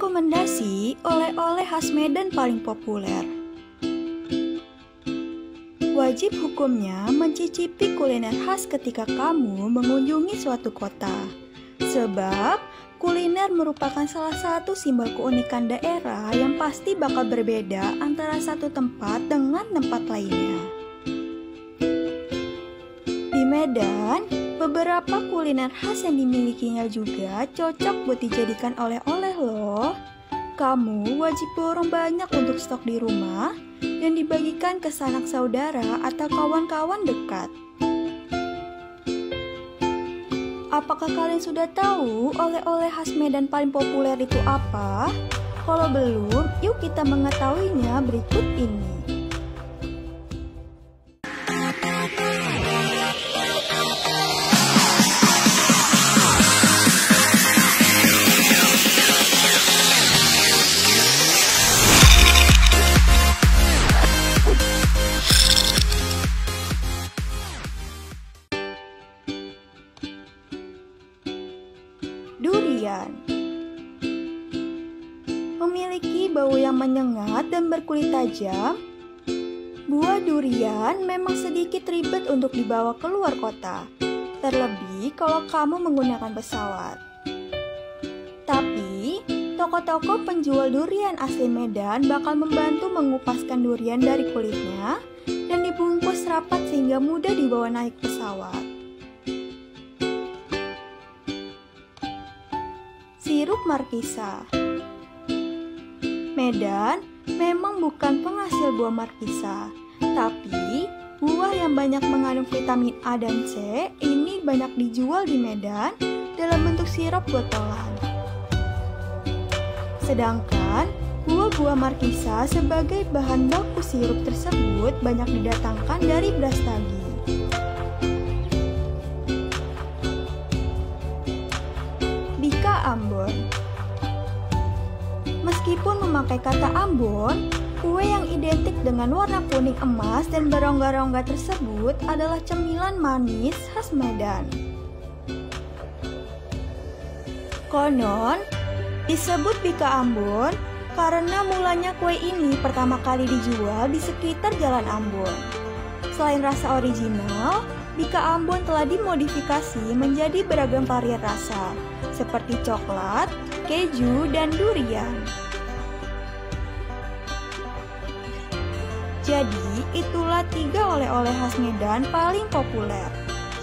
Rekomendasi oleh-oleh khas Medan paling populer. Wajib hukumnya mencicipi kuliner khas ketika kamu mengunjungi suatu kota. Sebab kuliner merupakan salah satu simbol keunikan daerah yang pasti bakal berbeda antara satu tempat dengan tempat lainnya. Di Medan, beberapa kuliner khas yang dimilikinya juga cocok buat dijadikan oleh-oleh loh. Kamu wajib borong banyak untuk stok di rumah dan dibagikan ke sanak saudara atau kawan-kawan dekat. Apakah kalian sudah tahu oleh-oleh khas Medan paling populer itu apa? Kalau belum, yuk kita mengetahuinya berikut ini. Durian Memiliki bau yang menyengat dan berkulit tajam, buah durian memang sedikit ribet untuk dibawa keluar kota, terlebih kalau kamu menggunakan pesawat. Tapi, toko-toko penjual durian asli Medan bakal membantu mengupaskan durian dari kulitnya dan dibungkus rapat sehingga mudah dibawa naik pesawat. Sirup markisa. Medan memang bukan penghasil buah markisa, tapi buah yang banyak mengandung vitamin A dan C ini banyak dijual di Medan dalam bentuk sirup botolan. Sedangkan buah-buah markisa sebagai bahan baku sirup tersebut banyak didatangkan dari Brastagi. Ambon. Meskipun memakai kata Ambon, kue yang identik dengan warna kuning emas dan berongga-rongga tersebut adalah cemilan manis khas Medan. Konon, disebut Bika Ambon karena mulanya kue ini pertama kali dijual di sekitar Jalan Ambon. Selain rasa original, Bika Ambon telah dimodifikasi menjadi beragam varian rasa, seperti coklat, keju, dan durian. Jadi, itulah tiga oleh-oleh khas Medan paling populer.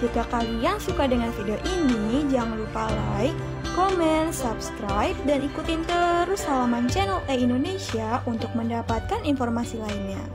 Jika kalian suka dengan video ini, jangan lupa like, komen, subscribe, dan ikutin terus halaman channel E Indonesia untuk mendapatkan informasi lainnya.